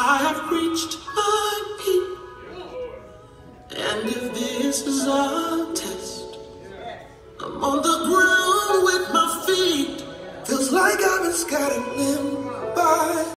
I've reached my peak. And if this is a test, I'm on the ground with my feet. Feels like I've been scattered limb